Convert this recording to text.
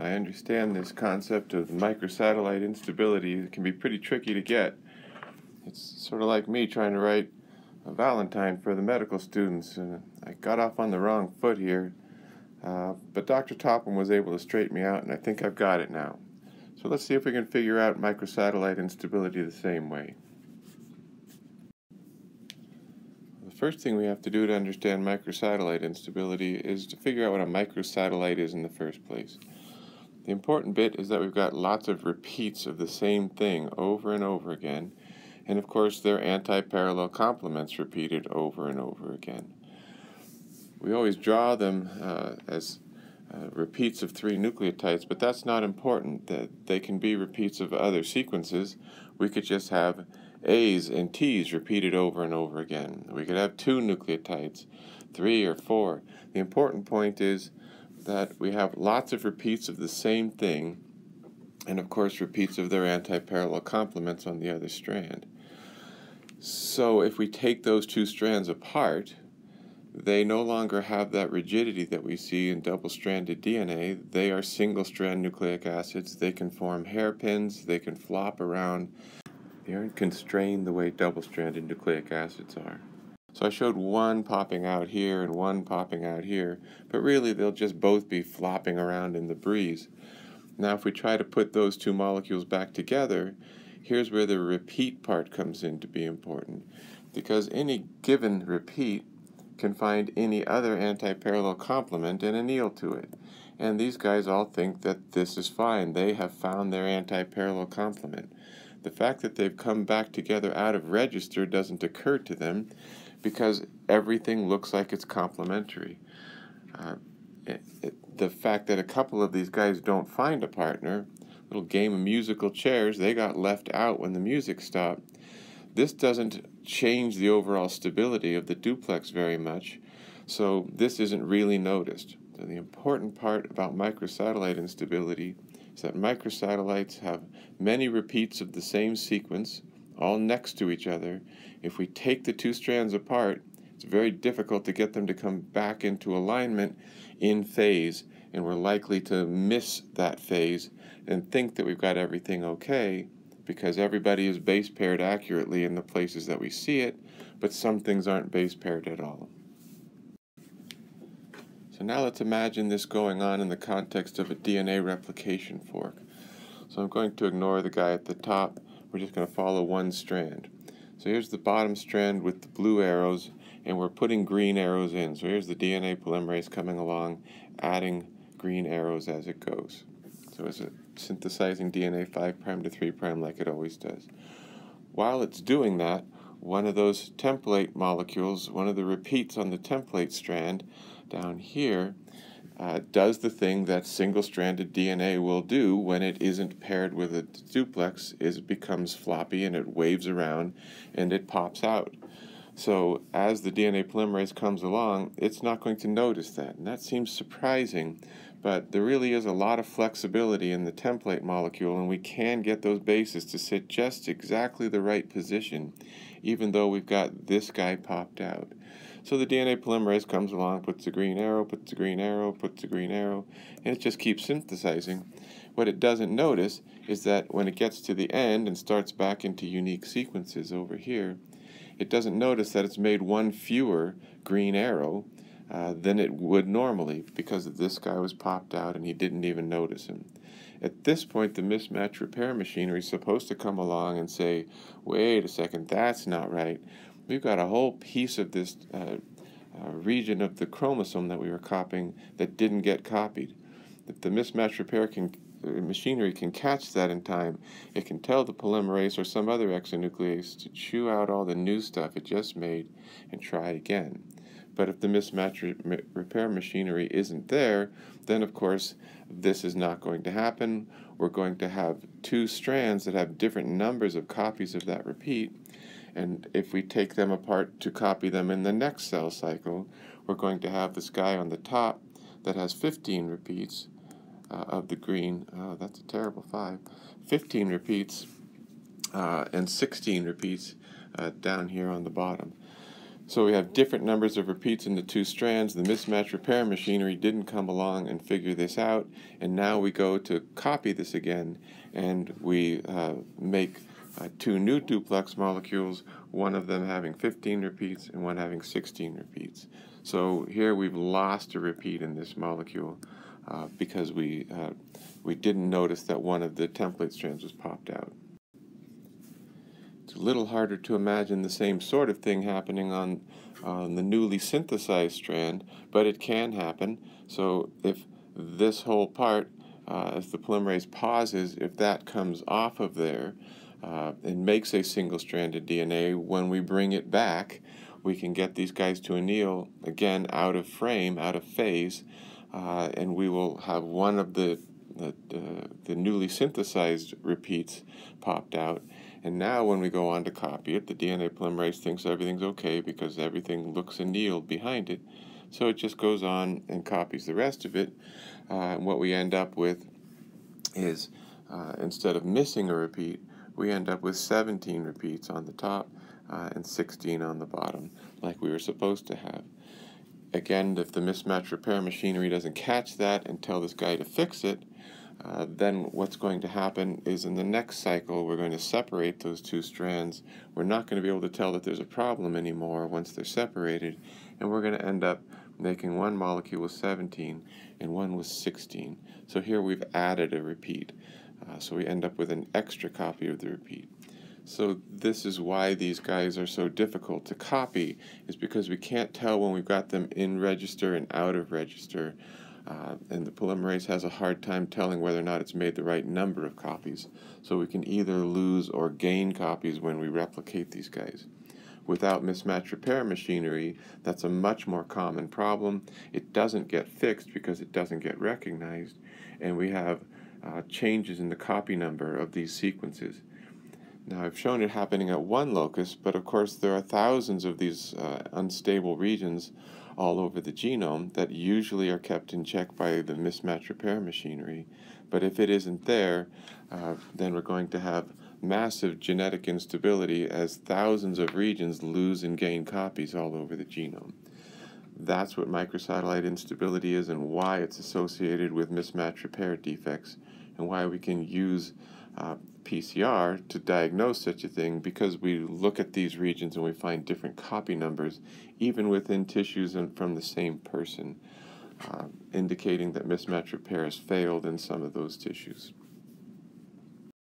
I understand this concept of microsatellite instability it can be pretty tricky to get. It's sort of like me trying to write a Valentine for the medical students, and I got off on the wrong foot here. Uh, but Dr. Topham was able to straighten me out, and I think I've got it now. So let's see if we can figure out microsatellite instability the same way. The first thing we have to do to understand microsatellite instability is to figure out what a microsatellite is in the first place. The important bit is that we've got lots of repeats of the same thing over and over again, and of course they're anti-parallel complements repeated over and over again. We always draw them uh, as uh, repeats of three nucleotides, but that's not important. That they can be repeats of other sequences. We could just have A's and T's repeated over and over again. We could have two nucleotides, three or four. The important point is that we have lots of repeats of the same thing, and of course repeats of their anti-parallel complements on the other strand. So if we take those two strands apart, they no longer have that rigidity that we see in double-stranded DNA. They are single-strand nucleic acids. They can form hairpins. They can flop around. They aren't constrained the way double-stranded nucleic acids are. So I showed one popping out here and one popping out here, but really they'll just both be flopping around in the breeze. Now if we try to put those two molecules back together, here's where the repeat part comes in to be important. Because any given repeat can find any other anti-parallel complement and anneal to it. And these guys all think that this is fine. They have found their anti-parallel complement. The fact that they've come back together out of register doesn't occur to them because everything looks like it's complementary. Uh, the fact that a couple of these guys don't find a partner, little game of musical chairs, they got left out when the music stopped. This doesn't change the overall stability of the duplex very much, so this isn't really noticed. So the important part about microsatellite instability is that microsatellites have many repeats of the same sequence, all next to each other. If we take the two strands apart, it's very difficult to get them to come back into alignment in phase, and we're likely to miss that phase and think that we've got everything okay because everybody is base paired accurately in the places that we see it, but some things aren't base paired at all. So now let's imagine this going on in the context of a DNA replication fork. So I'm going to ignore the guy at the top. We're just going to follow one strand. So here's the bottom strand with the blue arrows, and we're putting green arrows in. So here's the DNA polymerase coming along, adding green arrows as it goes. So it's synthesizing DNA 5' to 3' like it always does. While it's doing that, one of those template molecules, one of the repeats on the template strand, down here uh, does the thing that single-stranded DNA will do when it isn't paired with a duplex is it becomes floppy and it waves around and it pops out. So as the DNA polymerase comes along, it's not going to notice that. And that seems surprising, but there really is a lot of flexibility in the template molecule and we can get those bases to sit just exactly the right position, even though we've got this guy popped out. So the DNA polymerase comes along, puts a green arrow, puts a green arrow, puts a green arrow, and it just keeps synthesizing. What it doesn't notice is that when it gets to the end and starts back into unique sequences over here, it doesn't notice that it's made one fewer green arrow uh, than it would normally because this guy was popped out and he didn't even notice him. At this point, the mismatch repair machinery is supposed to come along and say, wait a second, that's not right we've got a whole piece of this uh, uh, region of the chromosome that we were copying that didn't get copied. If the mismatch repair can, uh, machinery can catch that in time, it can tell the polymerase or some other exonuclease to chew out all the new stuff it just made and try again. But if the mismatch re repair machinery isn't there, then of course this is not going to happen. We're going to have two strands that have different numbers of copies of that repeat, and if we take them apart to copy them in the next cell cycle, we're going to have this guy on the top that has 15 repeats of the green. Oh, that's a terrible 5. 15 repeats uh, and 16 repeats uh, down here on the bottom. So we have different numbers of repeats in the two strands. The mismatch repair machinery didn't come along and figure this out, and now we go to copy this again, and we uh, make uh, two new duplex molecules, one of them having 15 repeats and one having 16 repeats. So here we've lost a repeat in this molecule uh, because we, uh, we didn't notice that one of the template strands was popped out. It's a little harder to imagine the same sort of thing happening on, on the newly synthesized strand, but it can happen. So if this whole part, uh, as the polymerase pauses, if that comes off of there uh, and makes a single-stranded DNA, when we bring it back, we can get these guys to anneal, again, out of frame, out of phase, uh, and we will have one of the, the, the newly synthesized repeats popped out, and now when we go on to copy it, the DNA polymerase thinks everything's okay because everything looks annealed behind it. So it just goes on and copies the rest of it. Uh, and what we end up with is uh, instead of missing a repeat, we end up with 17 repeats on the top uh, and 16 on the bottom, like we were supposed to have. Again, if the mismatch repair machinery doesn't catch that and tell this guy to fix it, uh, then what's going to happen is in the next cycle we're going to separate those two strands. We're not going to be able to tell that there's a problem anymore once they're separated, and we're going to end up making one molecule with 17 and one with 16. So here we've added a repeat. Uh, so we end up with an extra copy of the repeat. So this is why these guys are so difficult to copy, is because we can't tell when we've got them in register and out of register. Uh, and the polymerase has a hard time telling whether or not it's made the right number of copies. So we can either lose or gain copies when we replicate these guys. Without mismatch repair machinery, that's a much more common problem. It doesn't get fixed because it doesn't get recognized, and we have uh, changes in the copy number of these sequences. Now I've shown it happening at one locus, but of course there are thousands of these uh, unstable regions all over the genome that usually are kept in check by the mismatch repair machinery. But if it isn't there, uh, then we're going to have massive genetic instability as thousands of regions lose and gain copies all over the genome. That's what microsatellite instability is and why it's associated with mismatch repair defects and why we can use uh, PCR to diagnose such a thing because we look at these regions and we find different copy numbers even within tissues and from the same person, uh, indicating that mismatch repair has failed in some of those tissues.